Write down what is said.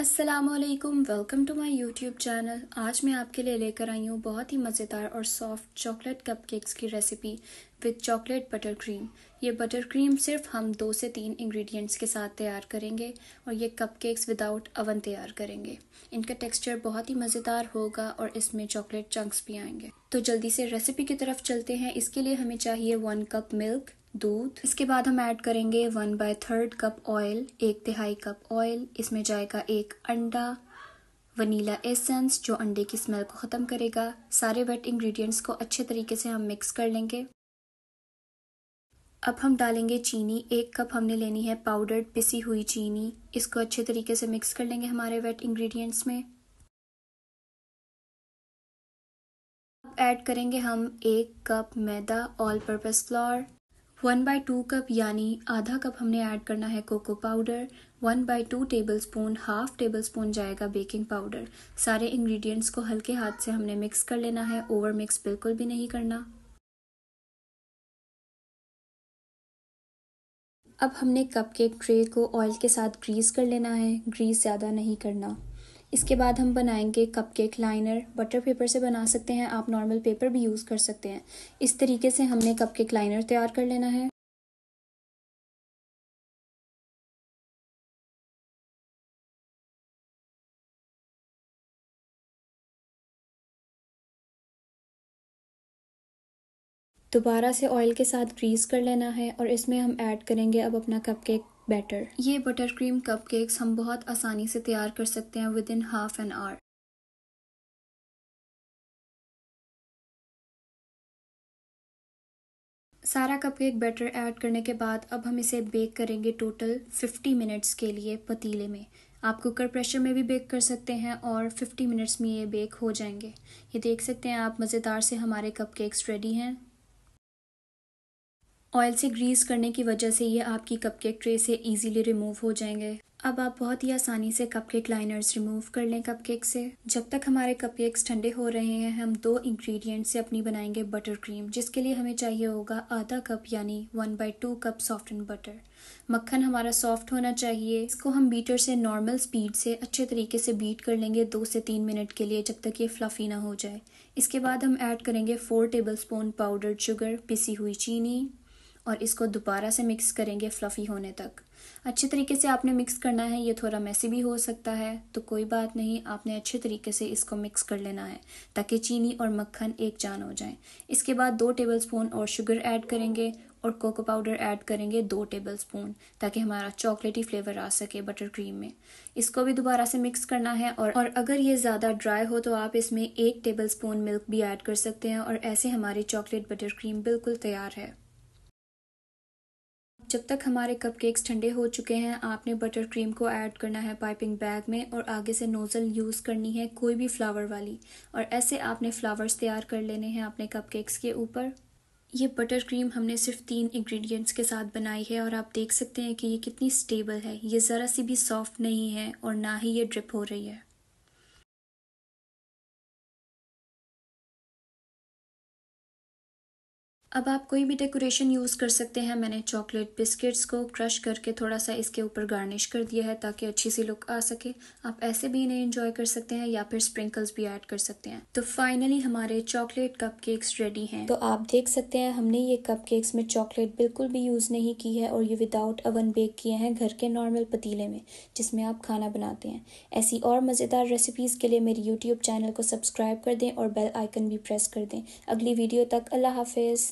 असलकुम welcome to my YouTube channel आज मैं आपके लिए लेकर आई हूँ बहुत ही मज़ेदार और सॉफ्ट चॉकलेट कपकेक्स की recipe with chocolate butter cream ये बटर क्रीम सिर्फ़ हम दो से तीन इंग्रेडिएंट्स के साथ तैयार करेंगे और ये कपकेक्स विदाउट अवन तैयार करेंगे। इनका टेक्सचर बहुत ही मज़ेदार होगा और इसमें चॉकलेट चंक्स भी आएँगे। तो जल्दी से रेसिपी की तरफ़ चलते हैं। इसके लिए हमें चाहिए वन कप मिल्क दूध। इसके बाद हम ऐड करेंगे one by third cup oil एक तिहाई कप ऑयल इसमें जाएगा एक अंडा वनीला एसेंस जो अंडे की स्मेल को ख़त्म करेगा। सारे वेट इंग्रेडिएंट्स को अच्छे तरीके से हम मिक्स कर लेंगे। अब हम डालेंगे चीनी। एक कप हमने लेनी है पाउडर्ड पिसी हुई चीनी। इसको अच्छे तरीके से मिक्स कर लेंगे हमारे वेट इंग्रेडिएंट्स में। अब ऐड करेंगे हम एक cup maida all purpose flour one by two cup यानी आधा कप हमने ऐड करना है cocoa powder one by two tablespoon half tablespoon जाएगा बेकिंग पाउडर सारे इंग्रेडिएंट्स को हल्के हाथ से हमने मिक्स कर लेना है। ओवर मिक्स बिल्कुल भी नहीं करना। अब हमने कपकेक ट्रे को ऑयल के साथ ग्रीस कर लेना है। ग्रीस ज़्यादा नहीं करना। इसके बाद हम बनाएँगे कपकेक लाइनर बटर पेपर से बना सकते हैं। आप नॉर्मल पेपर भी यूज़ कर सकते हैं। इस तरीके से हमने कपकेक लाइनर तैयार कर लेना है। दोबारा से ऑयल के साथ ग्रीस कर लेना है और इसमें हम ऐड करेंगे अब अपना कपकेक बैटर ये बटर क्रीम कपकेक्स हम बहुत आसानी से तैयार कर सकते हैं with in half an hour सारा कपकेक बैटर ऐड करने के बाद अब हम इसे बेक करेंगे टोटल 50 मिनट्स के लिए पतीले में. आप कुकर प्रेशर में भी बेक कर सकते हैं और 50 मिनट्स में ये बेक हो जाएँगे. ये देख सकते हैं आप मज़ेदार से हमारे कपकेक्स रेडी हैं. ऑयल से ग्रीस करने की वजह से ये आपकी कपकेक ट्रे से इजीली रिमूव हो जाएँगे। अब आप बहुत ही आसानी से कपकेक लाइनर्स रिमूव कर लें कपकेक से। जब तक हमारे कपकेक्स ठंडे हो रहे हैं, हम दो इंग्रेडिएंट से अपनी बनाएँगे बटर क्रीम जिसके लिए हमें चाहिए होगा आधा कप यानी one by two cup soft butter मक्खन हमारा सॉफ्ट होना चाहिए। इसको हम बीटर से नॉर्मल स्पीड से अच्छे तरीके से बीट कर लेंगे दो से तीन मिनट के लिए जब तक ये फ्लफी ना हो जाए। इसके बाद हम ऐड करेंगे four tablespoon powder sugar पिसी हुई चीनी। और इसको दोबारा से मिक्स करेंगे फ्लफ़ी होने तक। अच्छे तरीके से आपने मिक्स करना है, ये थोड़ा मैसी भी हो सकता है तो कोई बात नहीं, आपने अच्छे तरीके से इसको मिक्स कर लेना है, ताकि चीनी और मक्खन एक जान हो जाए। इसके बाद दो टेबल स्पून और शुगर ऐड करेंगे और कोको पाउडर ऐड करेंगे दो टेबल स्पून ताकि हमारा चॉकलेटी फ्लेवर आ सके बटर क्रीम में। इसको भी दोबारा से मिक्स करना है और और अगर ये ज़्यादा ड्राई हो तो आप इसमें एक टेबल स्पून मिल्क भी ऐड कर सकते हैं, और ऐसे हमारी चॉकलेट बटर क्रीम बिल्कुल तैयार है। जब तक हमारे कपकेक्स ठंडे हो चुके हैं, आपने बटर क्रीम को ऐड करना है पाइपिंग बैग में और आगे से नोज़ल यूज़ करनी है कोई भी फ्लावर वाली। और ऐसे आपने फ्लावर्स तैयार कर लेने हैं अपने कपकेक्स के ऊपर। ये बटर क्रीम हमने सिर्फ़ तीन इंग्रेडिएंट्स के साथ बनाई है और आप देख सकते हैं कि ये कितनी स्टेबल है। ये ज़रा सी भी सॉफ्ट नहीं है और ना ही ये ड्रिप हो रही है। अब आप कोई भी डेकोरेशन यूज़ कर सकते हैं। मैंने चॉकलेट बिस्किट्स को क्रश करके थोड़ा सा इसके ऊपर गार्निश कर दिया है ताकि अच्छी सी लुक आ सके। आप ऐसे भी इन्हें एंजॉय कर सकते हैं या फिर स्प्रिंकल्स भी ऐड कर सकते हैं। तो फाइनली हमारे चॉकलेट कपकेक्स रेडी हैं। तो आप देख सकते हैं, हमने ये कपकेक्स में चॉकलेट बिल्कुल भी यूज़ नहीं की है और ये विदाउट अवन बेक किए हैं घर के नॉर्मल पतीले में, जिसमें आप खाना बनाते हैं। ऐसी और मज़ेदार रेसिपीज़ के लिए मेरी यूट्यूब चैनल को सब्सक्राइब कर दें और बेल आइकन भी प्रेस कर दें। अगली वीडियो तक अल्लाह हाफिज़।